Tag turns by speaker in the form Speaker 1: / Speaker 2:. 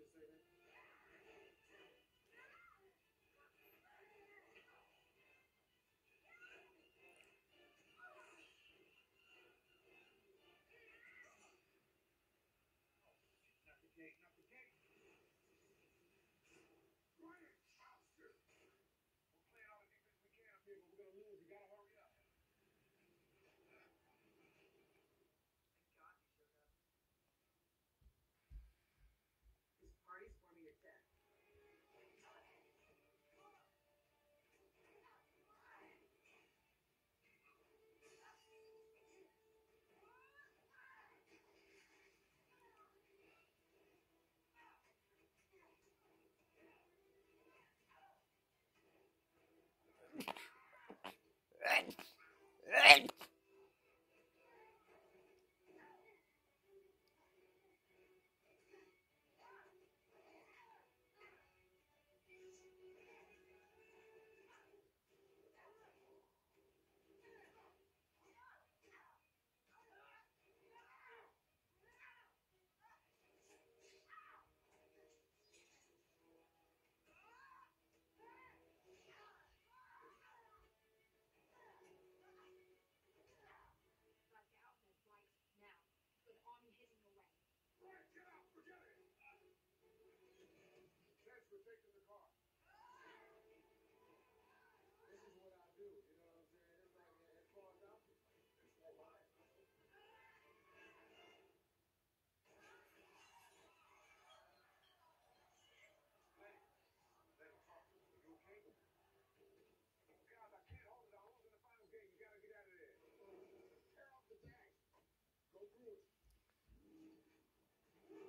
Speaker 1: just say that? good.